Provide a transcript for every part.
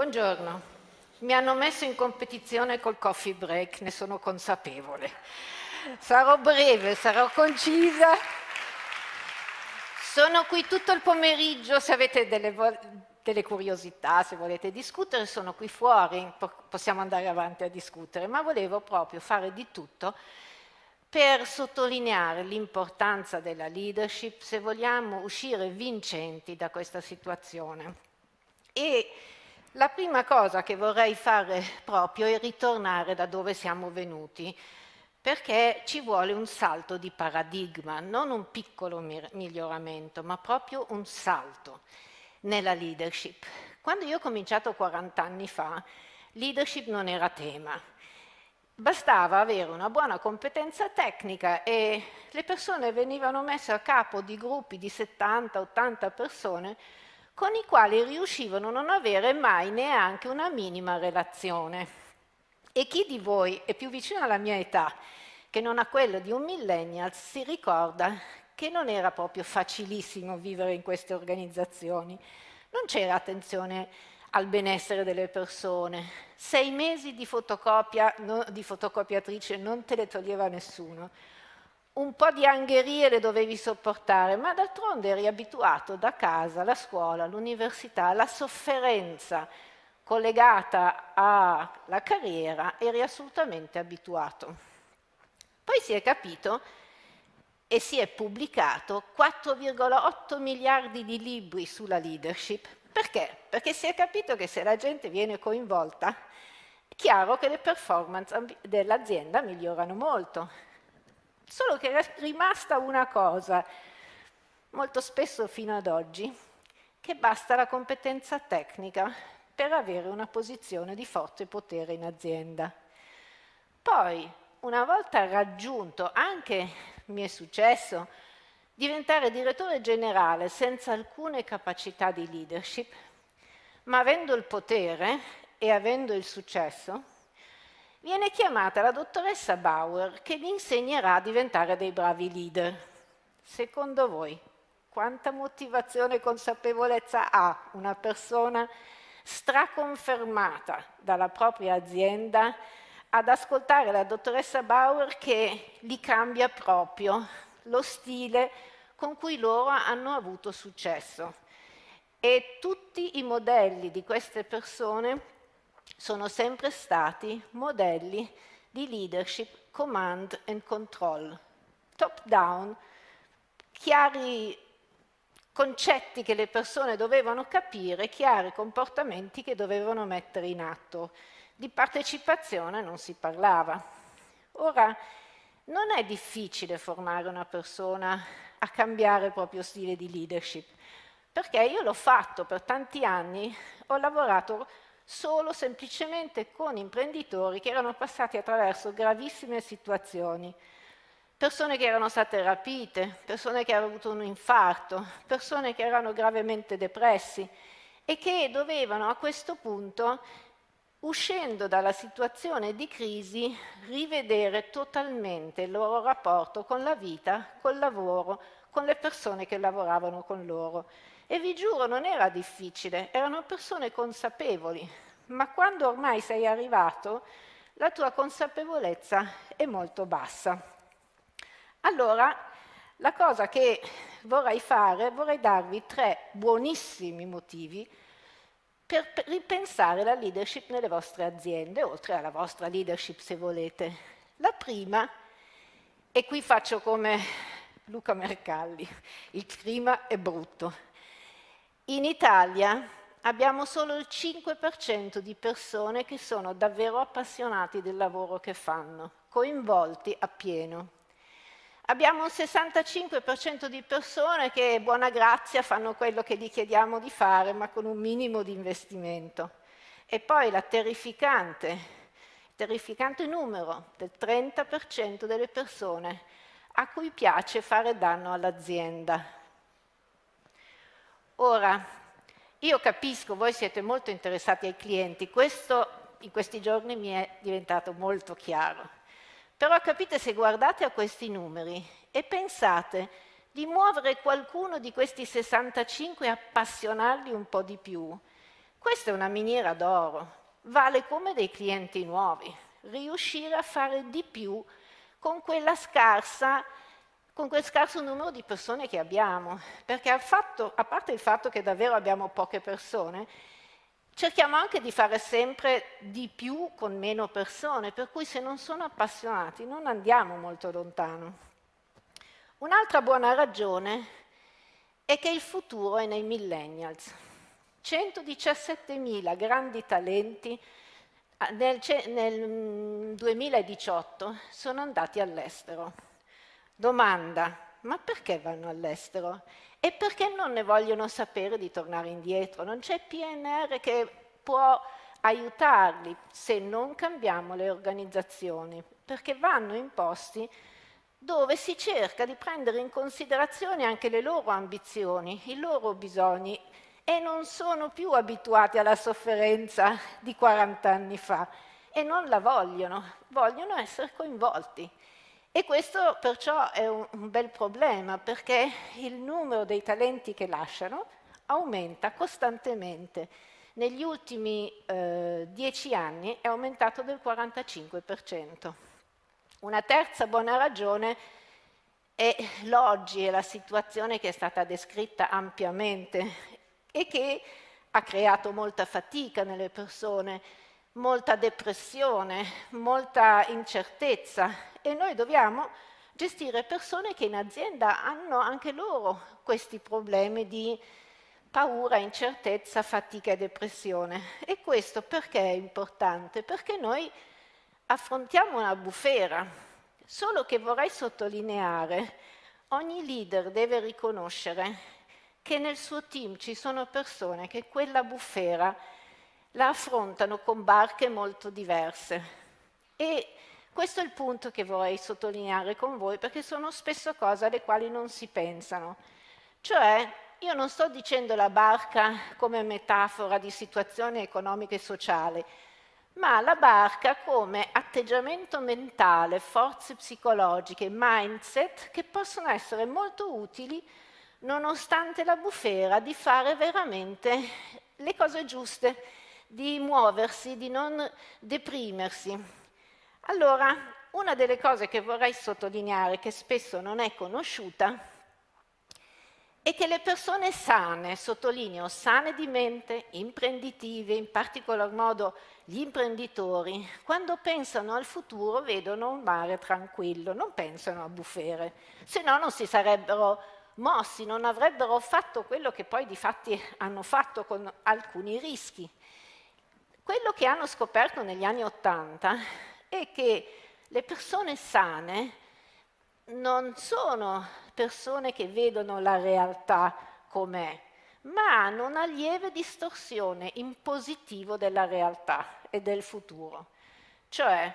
Buongiorno. Mi hanno messo in competizione col coffee break, ne sono consapevole. Sarò breve, sarò concisa. Sono qui tutto il pomeriggio, se avete delle, delle curiosità, se volete discutere, sono qui fuori, possiamo andare avanti a discutere, ma volevo proprio fare di tutto per sottolineare l'importanza della leadership se vogliamo uscire vincenti da questa situazione. E la prima cosa che vorrei fare proprio è ritornare da dove siamo venuti, perché ci vuole un salto di paradigma, non un piccolo miglioramento, ma proprio un salto nella leadership. Quando io ho cominciato 40 anni fa, leadership non era tema. Bastava avere una buona competenza tecnica e le persone venivano messe a capo di gruppi di 70-80 persone con i quali riuscivano a non avere mai neanche una minima relazione. E chi di voi è più vicino alla mia età, che non a quello di un millennial, si ricorda che non era proprio facilissimo vivere in queste organizzazioni. Non c'era attenzione al benessere delle persone. Sei mesi di fotocopia, no, di fotocopiatrice non te le toglieva nessuno un po' di angherie le dovevi sopportare, ma d'altronde eri abituato da casa, alla scuola, all'università, alla sofferenza collegata alla carriera, eri assolutamente abituato. Poi si è capito e si è pubblicato 4,8 miliardi di libri sulla leadership. Perché? Perché si è capito che se la gente viene coinvolta, è chiaro che le performance dell'azienda migliorano molto Solo che è rimasta una cosa, molto spesso fino ad oggi, che basta la competenza tecnica per avere una posizione di forte potere in azienda. Poi, una volta raggiunto, anche mi è successo, diventare direttore generale senza alcune capacità di leadership, ma avendo il potere e avendo il successo, viene chiamata la dottoressa Bauer che vi insegnerà a diventare dei bravi leader. Secondo voi, quanta motivazione e consapevolezza ha una persona straconfermata dalla propria azienda ad ascoltare la dottoressa Bauer che gli cambia proprio lo stile con cui loro hanno avuto successo. E tutti i modelli di queste persone sono sempre stati modelli di leadership, command and control, top down, chiari concetti che le persone dovevano capire, chiari comportamenti che dovevano mettere in atto. Di partecipazione non si parlava. Ora, non è difficile formare una persona a cambiare il proprio stile di leadership, perché io l'ho fatto per tanti anni, ho lavorato solo semplicemente con imprenditori che erano passati attraverso gravissime situazioni, persone che erano state rapite, persone che avevano avuto un infarto, persone che erano gravemente depressi e che dovevano a questo punto, uscendo dalla situazione di crisi, rivedere totalmente il loro rapporto con la vita, col lavoro, con le persone che lavoravano con loro. E vi giuro, non era difficile, erano persone consapevoli, ma quando ormai sei arrivato, la tua consapevolezza è molto bassa. Allora, la cosa che vorrei fare, vorrei darvi tre buonissimi motivi per ripensare la leadership nelle vostre aziende, oltre alla vostra leadership se volete. La prima, e qui faccio come Luca Mercalli, il clima è brutto. In Italia abbiamo solo il 5% di persone che sono davvero appassionati del lavoro che fanno, coinvolti appieno. Abbiamo un 65% di persone che, buona grazia, fanno quello che gli chiediamo di fare, ma con un minimo di investimento. E poi la terrificante, terrificante numero del 30% delle persone a cui piace fare danno all'azienda, Ora, io capisco, voi siete molto interessati ai clienti, questo in questi giorni mi è diventato molto chiaro. Però capite se guardate a questi numeri e pensate di muovere qualcuno di questi 65 e appassionarli un po' di più, Questa è una miniera d'oro, vale come dei clienti nuovi, riuscire a fare di più con quella scarsa con quel scarso numero di persone che abbiamo, perché fatto, a parte il fatto che davvero abbiamo poche persone, cerchiamo anche di fare sempre di più con meno persone, per cui se non sono appassionati non andiamo molto lontano. Un'altra buona ragione è che il futuro è nei millennials. 117.000 grandi talenti nel, nel 2018 mm, sono andati all'estero. Domanda, ma perché vanno all'estero? E perché non ne vogliono sapere di tornare indietro? Non c'è PNR che può aiutarli se non cambiamo le organizzazioni, perché vanno in posti dove si cerca di prendere in considerazione anche le loro ambizioni, i loro bisogni e non sono più abituati alla sofferenza di 40 anni fa e non la vogliono, vogliono essere coinvolti. E questo perciò è un, bel problema perché il numero dei talenti che lasciano aumenta costantemente. Negli ultimi eh, dieci anni è aumentato del 45%. Una terza buona ragione è l'oggi e la situazione che è stata descritta ampiamente e che ha creato molta fatica nelle persone, molta depressione, molta incertezza e noi dobbiamo gestire persone che in azienda hanno anche loro questi problemi di paura, incertezza, fatica e depressione. E questo perché è importante? Perché noi affrontiamo una bufera, solo che vorrei sottolineare, ogni leader deve riconoscere che nel suo team ci sono persone che quella bufera la affrontano con barche molto diverse. E questo è il punto che vorrei sottolineare con voi perché sono spesso cose alle quali non si pensano. Cioè, io non sto dicendo la barca come metafora di situazione economica e sociale, ma la barca come atteggiamento mentale, forze psicologiche, mindset che possono essere molto utili nonostante la bufera di fare veramente le cose giuste, di muoversi, di non deprimersi. Allora, una delle cose che vorrei sottolineare, che spesso non è conosciuta, è che le persone sane, sottolineo sane di mente, imprenditive, in particolar modo gli imprenditori, quando pensano al futuro vedono un mare tranquillo, non pensano a bufere, se no non si sarebbero mossi, non avrebbero fatto quello che poi di fatti hanno fatto con alcuni rischi. Quello che hanno scoperto negli anni Ottanta è che le persone sane non sono persone che vedono la realtà com'è, ma hanno una lieve distorsione in positivo della realtà e del futuro. Cioè,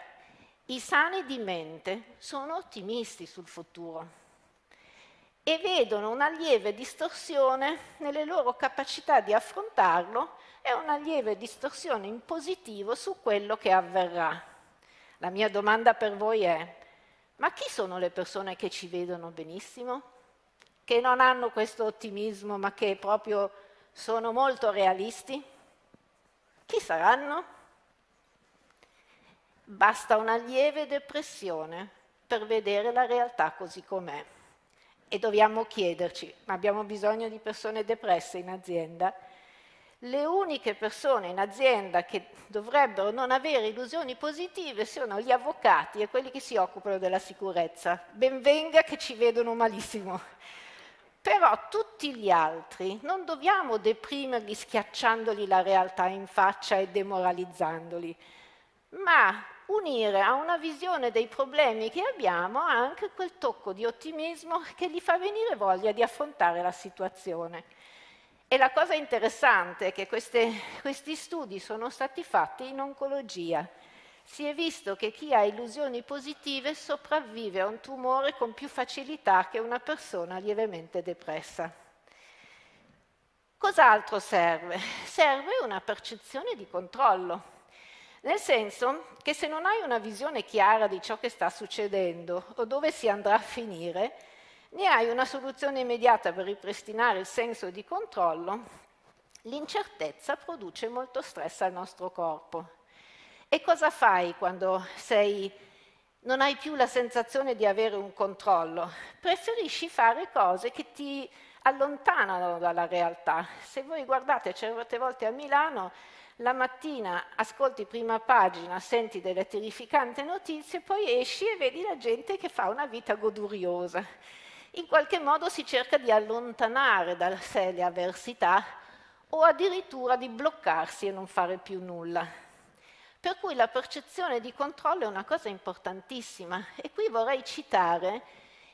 i sani di mente sono ottimisti sul futuro e vedono una lieve distorsione nelle loro capacità di affrontarlo e una lieve distorsione in positivo su quello che avverrà. La mia domanda per voi è, ma chi sono le persone che ci vedono benissimo? Che non hanno questo ottimismo, ma che proprio sono molto realisti? Chi saranno? Basta una lieve depressione per vedere la realtà così com'è. E dobbiamo chiederci, ma abbiamo bisogno di persone depresse in azienda? Le uniche persone in azienda che dovrebbero non avere illusioni positive sono gli avvocati e quelli che si occupano della sicurezza. Benvenga che ci vedono malissimo. Però tutti gli altri non dobbiamo deprimerli schiacciandogli la realtà in faccia e demoralizzandoli, ma unire a una visione dei problemi che abbiamo anche quel tocco di ottimismo che gli fa venire voglia di affrontare la situazione. E la cosa interessante è che queste, questi studi sono stati fatti in oncologia. Si è visto che chi ha illusioni positive sopravvive a un tumore con più facilità che una persona lievemente depressa. Cos'altro serve? Serve una percezione di controllo, nel senso che se non hai una visione chiara di ciò che sta succedendo o dove si andrà a finire, ne hai una soluzione immediata per ripristinare il senso di controllo L'incertezza produce molto stress al nostro corpo. E cosa fai quando sei, non hai più la sensazione di avere un controllo? Preferisci fare cose che ti allontanano dalla realtà. Se voi guardate certe volte a Milano, la mattina ascolti prima pagina, senti delle terrificanti notizie, poi esci e vedi la gente che fa una vita goduriosa. In qualche modo si cerca di allontanare da sé le avversità o addirittura di bloccarsi e non fare più nulla. Per cui la percezione di controllo è una cosa importantissima e qui vorrei citare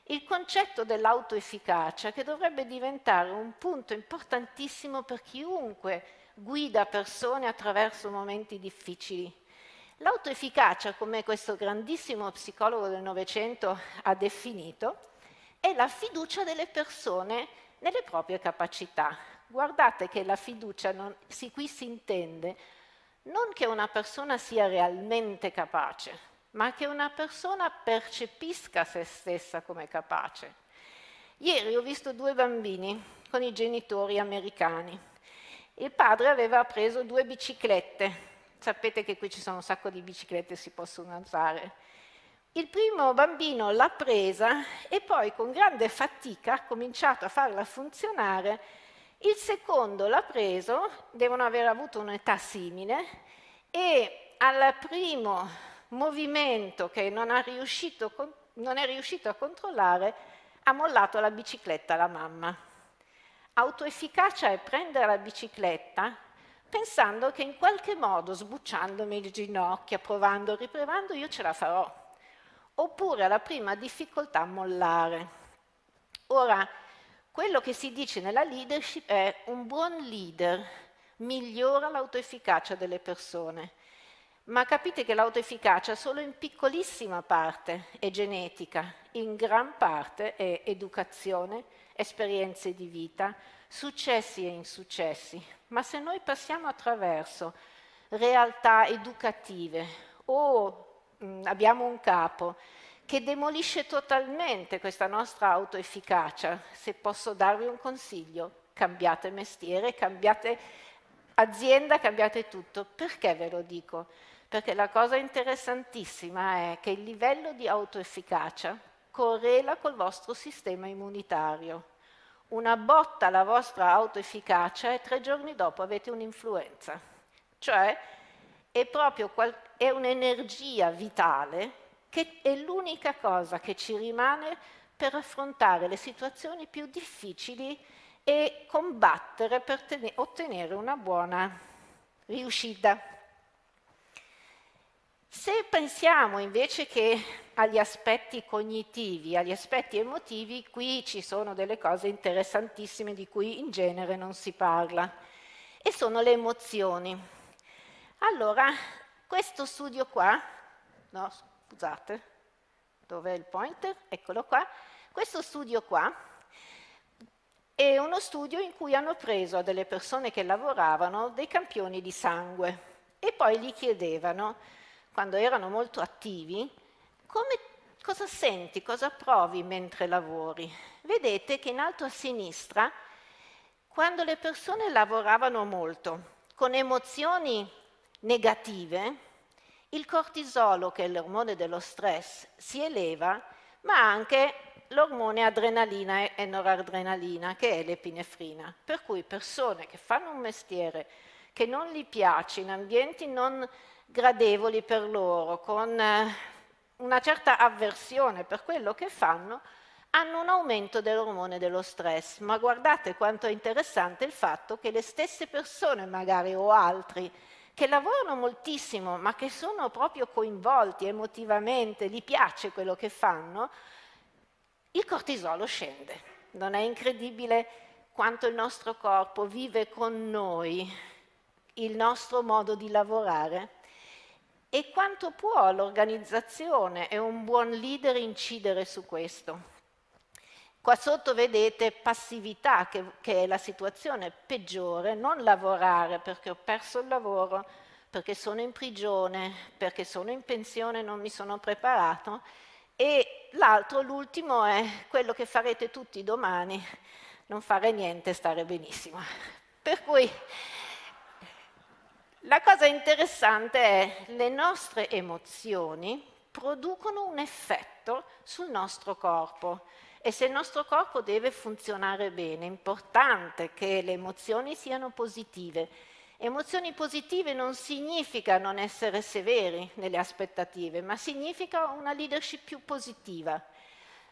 il concetto dell'autoefficacia che dovrebbe diventare un punto importantissimo per chiunque guida persone attraverso momenti difficili. L'autoefficacia, come questo grandissimo psicologo del Novecento ha definito, è la fiducia delle persone nelle proprie capacità. Guardate che la fiducia, non, si, qui si intende non che una persona sia realmente capace, ma che una persona percepisca se stessa come capace. Ieri ho visto due bambini con i genitori americani. Il padre aveva preso due biciclette. Sapete che qui ci sono un sacco di biciclette che si possono usare. Il primo bambino l'ha presa e poi con grande fatica ha cominciato a farla funzionare il secondo l'ha preso, devono aver avuto un'età simile, e al primo movimento che non, riuscito, non è riuscito a controllare, ha mollato la bicicletta alla mamma. Autoefficacia è prendere la bicicletta pensando che in qualche modo, sbucciandomi il ginocchio, provando, riprovando, io ce la farò. Oppure alla prima difficoltà mollare. Ora, quello che si dice nella leadership è un buon leader migliora l'autoefficacia delle persone. Ma capite che l'autoefficacia solo in piccolissima parte è genetica, in gran parte è educazione, esperienze di vita, successi e insuccessi. Ma se noi passiamo attraverso realtà educative o abbiamo un capo che demolisce totalmente questa nostra autoefficacia. Se posso darvi un consiglio, cambiate mestiere, cambiate azienda, cambiate tutto. Perché ve lo dico? Perché la cosa interessantissima è che il livello di autoefficacia correla col vostro sistema immunitario. Una botta alla vostra autoefficacia e tre giorni dopo avete un'influenza. Cioè è proprio è un'energia vitale che è l'unica cosa che ci rimane per affrontare le situazioni più difficili e combattere per ottenere una buona riuscita. Se pensiamo invece che agli aspetti cognitivi, agli aspetti emotivi, qui ci sono delle cose interessantissime di cui in genere non si parla e sono le emozioni. Allora, questo studio qua, no, scusate, dov'è il pointer? Eccolo qua. Questo studio qua è uno studio in cui hanno preso a delle persone che lavoravano dei campioni di sangue e poi gli chiedevano, quando erano molto attivi, come, cosa senti, cosa provi mentre lavori. Vedete che in alto a sinistra, quando le persone lavoravano molto, con emozioni negative, il cortisolo, che è l'ormone dello stress, si eleva, ma anche l'ormone adrenalina e noradrenalina, che è l'epinefrina. Per cui persone che fanno un mestiere che non gli piace, in ambienti non gradevoli per loro, con eh, una certa avversione per quello che fanno, hanno un aumento dell'ormone dello stress. Ma guardate quanto è interessante il fatto che le stesse persone, magari o altri, che lavorano moltissimo ma che sono proprio coinvolti emotivamente, gli piace quello che fanno, il cortisolo scende. Non è incredibile quanto il nostro corpo vive con noi il nostro modo di lavorare e quanto può l'organizzazione e un buon leader incidere su questo. Qua sotto vedete passività, che, che, è la situazione peggiore, non lavorare perché ho perso il lavoro, perché sono in prigione, perché sono in pensione non mi sono preparato. E l'altro, l'ultimo, è quello che farete tutti domani, non fare niente, stare benissimo. Per cui la cosa interessante è che le nostre emozioni producono un effetto sul nostro corpo e se il nostro corpo deve funzionare bene è importante che le emozioni siano positive. Emozioni positive non significa non essere severi nelle aspettative, ma significa una leadership più positiva.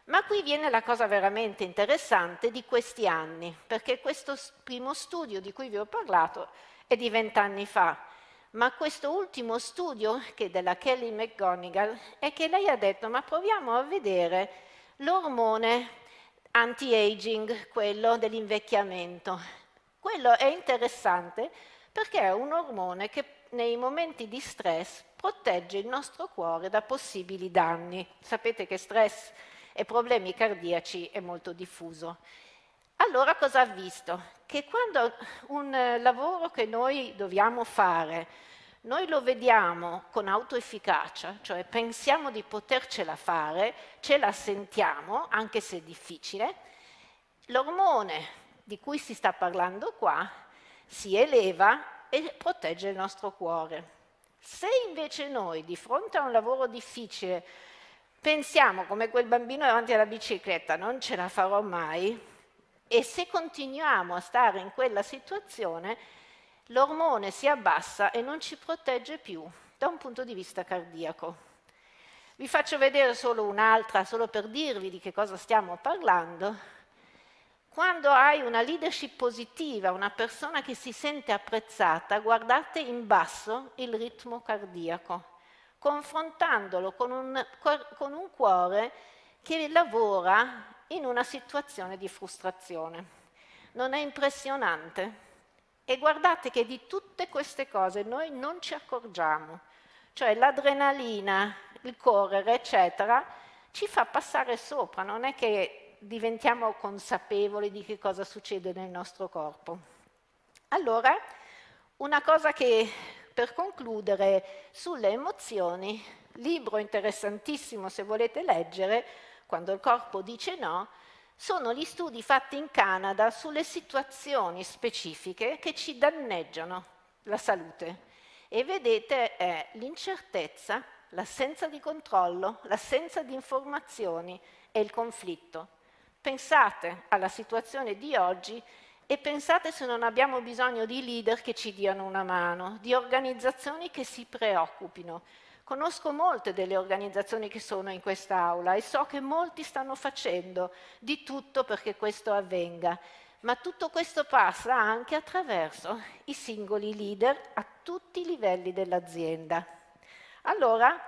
Ma qui viene la cosa veramente interessante di questi anni, perché questo primo studio di cui vi ho parlato è di vent'anni fa, ma questo ultimo studio, che è della Kelly McGonigal, è che lei ha detto, ma proviamo a vedere l'ormone anti-aging, quello dell'invecchiamento. Quello è interessante perché è un ormone che nei momenti di stress protegge il nostro cuore da possibili danni. Sapete che stress e problemi cardiaci è molto diffuso. Allora cosa ha visto? Che quando un lavoro che noi dobbiamo fare, noi lo vediamo con autoefficacia, cioè pensiamo di potercela fare, ce la sentiamo, anche se è difficile, l'ormone di cui si sta parlando qua si eleva e protegge il nostro cuore. Se invece noi di fronte a un lavoro difficile pensiamo come quel bambino davanti alla bicicletta, non ce la farò mai, e se continuiamo a stare in quella situazione, l'ormone si abbassa e non ci protegge più da un punto di vista cardiaco. Vi faccio vedere solo un'altra, solo per dirvi di che cosa stiamo parlando. Quando hai una leadership positiva, una persona che si sente apprezzata, guardate in basso il ritmo cardiaco confrontandolo con un, con un cuore che lavora in una situazione di frustrazione. Non è impressionante? E guardate che di tutte queste cose noi non ci accorgiamo, cioè l'adrenalina, il correre, eccetera, ci fa passare sopra, non è che diventiamo consapevoli di che cosa succede nel nostro corpo. Allora, una cosa che per concludere sulle emozioni, libro interessantissimo se volete leggere, quando il corpo dice no, sono gli studi fatti in Canada sulle situazioni specifiche che ci danneggiano la salute. E vedete è l'incertezza, l'assenza di controllo, l'assenza di informazioni e il conflitto. Pensate alla situazione di oggi e pensate se non abbiamo bisogno di leader che ci diano una mano, di organizzazioni che si preoccupino. Conosco molte delle organizzazioni che sono in quest'aula e so che molti stanno facendo di tutto perché questo avvenga, ma tutto questo passa anche attraverso i singoli leader a tutti i livelli dell'azienda. Allora,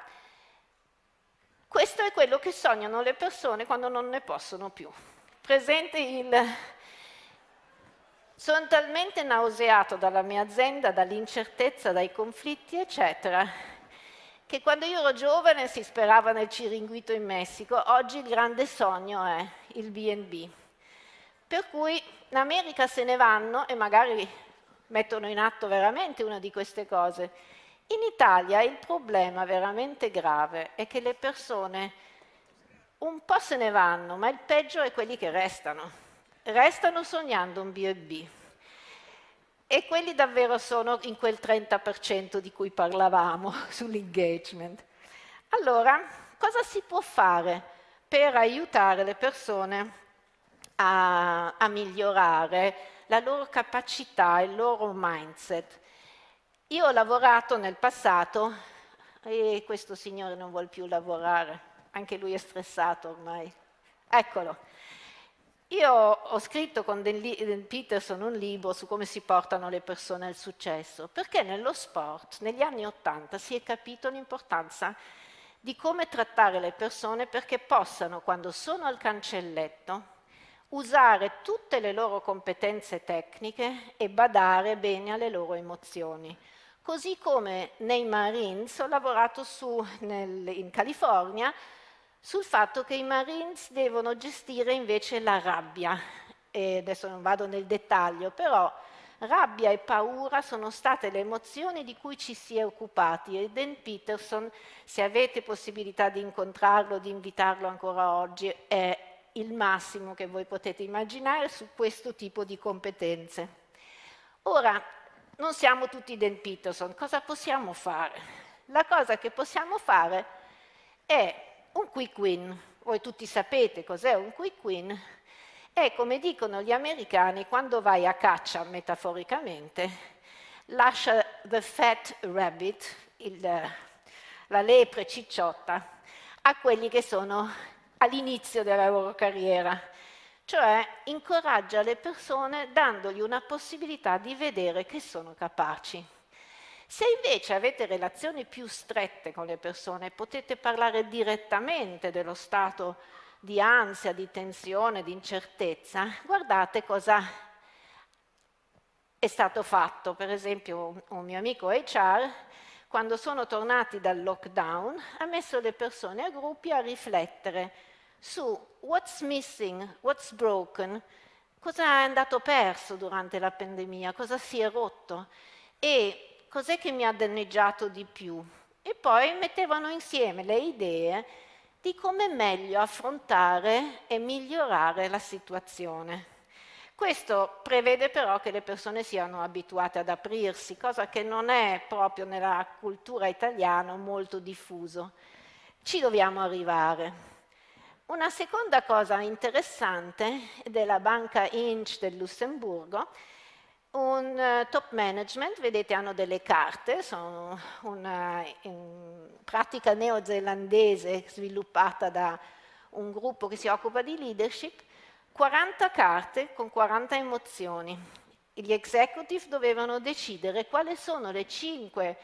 questo è quello che sognano le persone quando non ne possono più. Presente il sono talmente nauseato dalla mia azienda, dall'incertezza, dai conflitti, eccetera, che quando io ero giovane si sperava nel Ciringuito in Messico, oggi il grande sogno è il B&B. Per cui in America se ne vanno e magari mettono in atto veramente una di queste cose. In Italia il problema veramente grave è che le persone un po' se ne vanno, ma il peggio è quelli che restano restano sognando un B&B. E quelli davvero sono in quel 30% di cui parlavamo sull'engagement. Allora, cosa si può fare per aiutare le persone a, a migliorare la loro capacità, il loro mindset? Io ho lavorato nel passato e questo signore non vuole più lavorare, anche lui è stressato ormai. Eccolo. Io ho scritto con Dan Peterson un libro su come si portano le persone al successo, perché nello sport, negli anni Ottanta, si è capito l'importanza di come trattare le persone perché possano, quando sono al cancelletto, usare tutte le loro competenze tecniche e badare bene alle loro emozioni. Così come nei Marines ho lavorato su, nel, in California sul fatto che i Marines devono gestire invece la rabbia. E adesso non vado nel dettaglio, però rabbia e paura sono state le emozioni di cui ci si è occupati e Dan Peterson, se avete possibilità di incontrarlo, di invitarlo ancora oggi, è il massimo che voi potete immaginare su questo tipo di competenze. Ora, non siamo tutti Dan Peterson, cosa possiamo fare? La cosa che possiamo fare è un quick win. Voi tutti sapete cos'è un quick win? È come dicono gli americani quando vai a caccia, metaforicamente, lascia the fat rabbit, il, la lepre cicciotta, a quelli che sono all'inizio della loro carriera. Cioè incoraggia le persone dandogli una possibilità di vedere che sono capaci. Se invece avete relazioni più strette con le persone, potete parlare direttamente dello stato di ansia, di tensione, di incertezza, guardate cosa è stato fatto. Per esempio un mio amico HR, quando sono tornati dal lockdown, ha messo le persone a gruppi a riflettere su what's missing, what's broken, cosa è andato perso durante la pandemia, cosa si è rotto e cos'è che mi ha danneggiato di più. E poi mettevano insieme le idee di come meglio affrontare e migliorare la situazione. Questo prevede però che le persone siano abituate ad aprirsi, cosa che non è proprio nella cultura italiana molto diffuso. Ci dobbiamo arrivare. Una seconda cosa interessante della banca Inch del Lussemburgo, un uh, top management, vedete hanno delle carte, sono una pratica neozelandese sviluppata da un gruppo che si occupa di leadership, 40 carte con 40 emozioni. Gli executive dovevano decidere quali sono le 5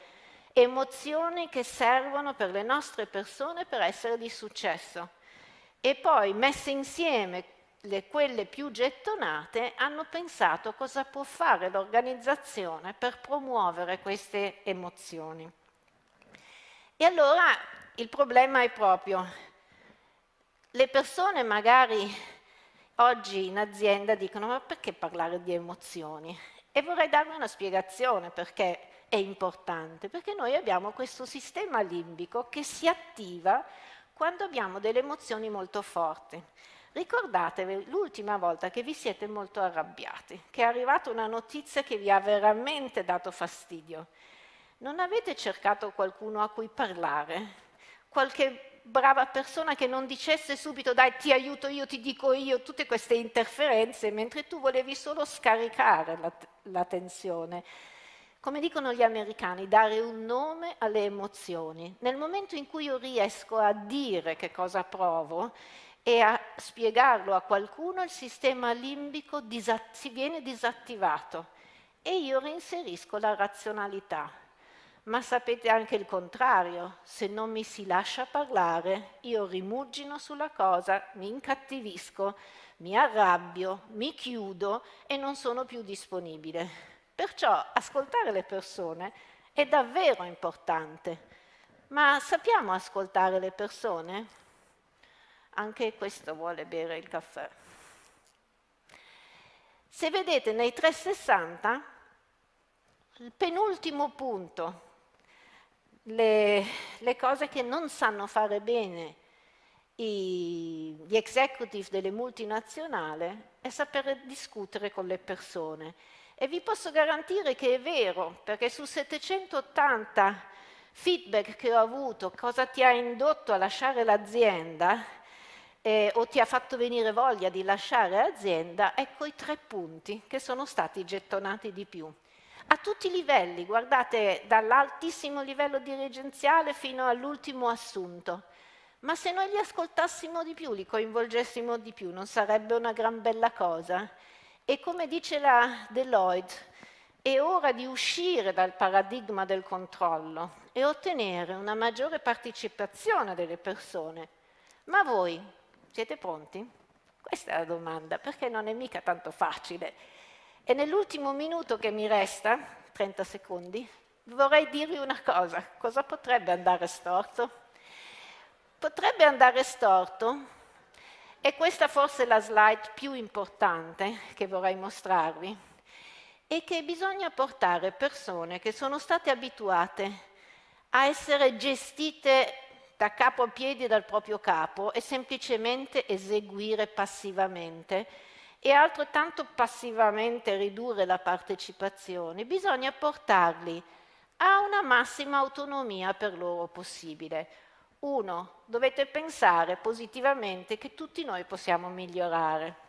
emozioni che servono per le nostre persone per essere di successo. E poi messe insieme le, quelle più gettonate hanno pensato cosa può fare l'organizzazione per promuovere queste emozioni. E allora il problema è proprio le persone magari oggi in azienda dicono ma perché parlare di emozioni? E vorrei darvi una spiegazione perché è importante, perché noi abbiamo questo sistema limbico che si attiva quando abbiamo delle emozioni molto forti. Ricordatevi l'ultima volta che vi siete molto arrabbiati, che è arrivata una notizia che vi ha veramente dato fastidio. Non avete cercato qualcuno a cui parlare? Qualche brava persona che non dicesse subito dai ti aiuto io, ti dico io, tutte queste interferenze, mentre tu volevi solo scaricare la, la tensione. Come dicono gli americani, dare un nome alle emozioni. Nel momento in cui io riesco a dire che cosa provo e a spiegarlo a qualcuno, il sistema limbico si viene disattivato e io reinserisco la razionalità ma sapete anche il contrario, se non mi si lascia parlare, io rimugino sulla cosa, mi incattivisco, mi arrabbio, mi chiudo e non sono più disponibile. Perciò ascoltare le persone è davvero importante. Ma sappiamo ascoltare le persone? Anche questo vuole bere il caffè. Se vedete nei 360, il penultimo punto le, le cose che non sanno fare bene i, gli executive delle multinazionali è sapere discutere con le persone. E vi posso garantire che è vero, perché su 780 feedback che ho avuto, cosa ti ha indotto a lasciare l'azienda eh, o ti ha fatto venire voglia di lasciare l'azienda, ecco i tre punti che sono stati gettonati di più a tutti i livelli, guardate dall'altissimo livello dirigenziale fino all'ultimo assunto. Ma se noi li ascoltassimo di più, li coinvolgessimo di più, non sarebbe una gran bella cosa? E come dice la Deloitte, è ora di uscire dal paradigma del controllo e ottenere una maggiore partecipazione delle persone. Ma voi siete pronti? Questa è la domanda, perché non è mica tanto facile. E nell'ultimo minuto che mi resta, 30 secondi, vorrei dirvi una cosa. Cosa potrebbe andare storto? Potrebbe andare storto, e questa forse è la slide più importante che vorrei mostrarvi, è che bisogna portare persone che sono state abituate a essere gestite da capo a piedi dal proprio capo e semplicemente eseguire passivamente e altrettanto passivamente ridurre la partecipazione, bisogna portarli a una massima autonomia per loro possibile. Uno, dovete pensare positivamente che tutti noi possiamo migliorare.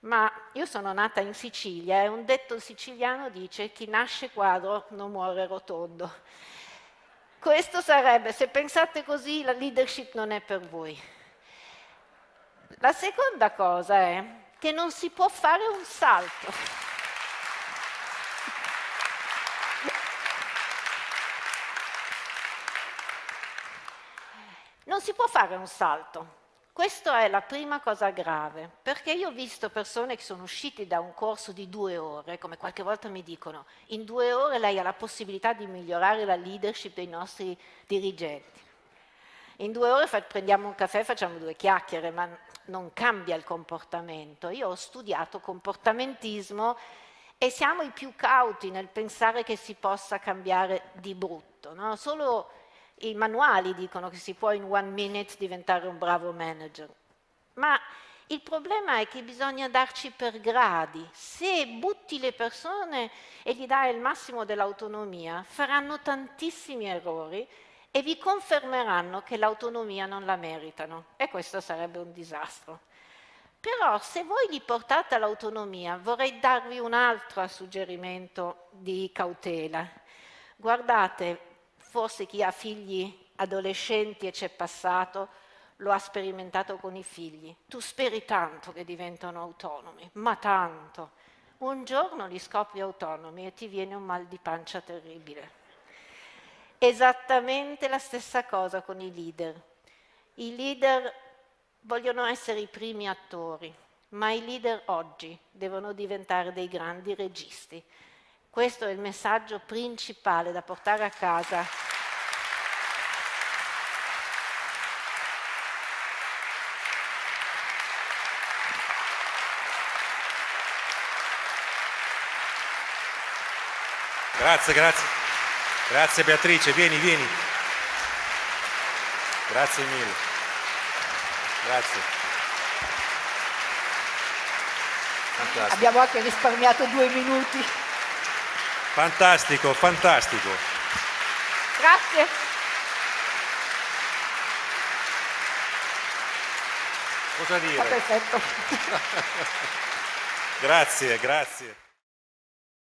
Ma io sono nata in Sicilia e un detto siciliano dice chi nasce quadro non muore rotondo. Questo sarebbe, se pensate così, la leadership non è per voi. La seconda cosa è che non si può fare un salto. Non si può fare un salto. Questa è la prima cosa grave, perché io ho visto persone che sono uscite da un corso di due ore, come qualche volta mi dicono, in due ore lei ha la possibilità di migliorare la leadership dei nostri dirigenti. In due ore prendiamo un caffè e facciamo due chiacchiere, ma non cambia il comportamento. Io ho studiato comportamentismo e siamo i più cauti nel pensare che si possa cambiare di brutto. No? Solo i manuali dicono che si può in one minute diventare un bravo manager, ma il problema è che bisogna darci per gradi. Se butti le persone e gli dai il massimo dell'autonomia, faranno tantissimi errori e vi confermeranno che l'autonomia non la meritano e questo sarebbe un disastro. Però se voi li portate all'autonomia, vorrei darvi un altro suggerimento di cautela. Guardate, forse chi ha figli adolescenti e c'è passato lo ha sperimentato con i figli. Tu speri tanto che diventano autonomi, ma tanto. Un giorno li scopri autonomi e ti viene un mal di pancia terribile. Esattamente la stessa cosa con i leader. I leader vogliono essere i primi attori, ma i leader oggi devono diventare dei grandi registi questo è il messaggio principale da portare a casa. Grazie, grazie. Grazie Beatrice, vieni, vieni. Grazie mille. Grazie. Fantastico. Abbiamo anche risparmiato due minuti. Fantastico, fantastico. Grazie. Cosa dire? Perfetto. grazie, grazie.